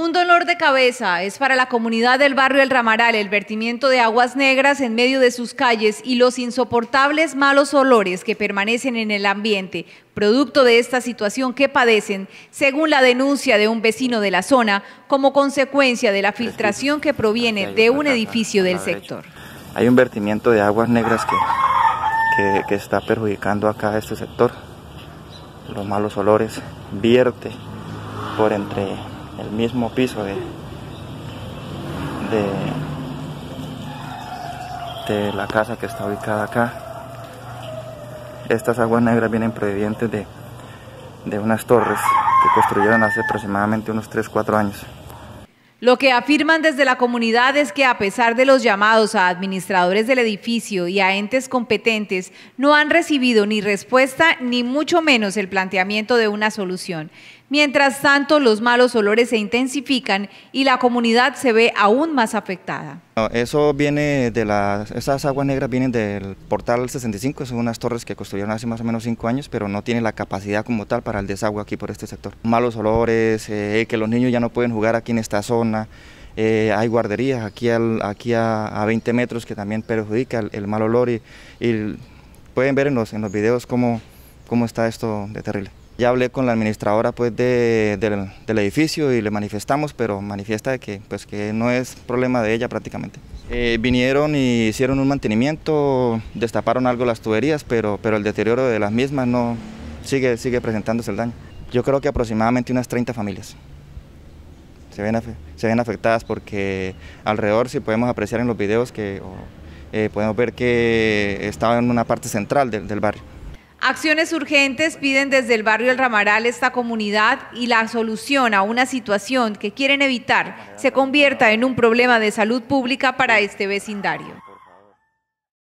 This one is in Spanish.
Un dolor de cabeza es para la comunidad del barrio El Ramaral el vertimiento de aguas negras en medio de sus calles y los insoportables malos olores que permanecen en el ambiente, producto de esta situación que padecen, según la denuncia de un vecino de la zona, como consecuencia de la filtración que proviene de un edificio del sector. Hay un vertimiento de aguas negras que, que, está perjudicando acá a este sector. Los malos olores vierte por entre el mismo piso de, de, la casa que está ubicada acá. Estas aguas negras vienen provenientes de, de unas torres que construyeron hace aproximadamente unos 3-4 años. Lo que afirman desde la comunidad es que a pesar de los llamados a administradores del edificio y a entes competentes, no han recibido ni respuesta ni mucho menos el planteamiento de una solución. Mientras tanto, los malos olores se intensifican y la comunidad se ve aún más afectada. Eso viene de las, esas aguas negras vienen del portal 65, son unas torres que construyeron hace más o menos cinco años, pero no tienen la capacidad como tal para el desagüe aquí por este sector. Malos olores, eh, que los niños ya no pueden jugar aquí en esta zona, eh, hay guarderías aquí, aquí a, 20 metros que también perjudica el, mal olor y, pueden ver en los, en los videos cómo, cómo está esto de terrible. Ya hablé con la administradora pues, del, edificio y le manifestamos, pero manifiesta que, pues, que no es problema de ella prácticamente. Eh, vinieron y hicieron un mantenimiento, destaparon algo las tuberías, pero, pero el deterioro de las mismas no sigue, sigue presentándose el daño. Yo creo que aproximadamente unas 30 familias se ven, se ven afectadas porque alrededor, si podemos apreciar en los videos, que eh, podemos ver que estaba en una parte central del barrio. Acciones urgentes piden desde el barrio El Ramaral esta comunidad y la solución a una situación que quieren evitar se convierta en un problema de salud pública para este vecindario.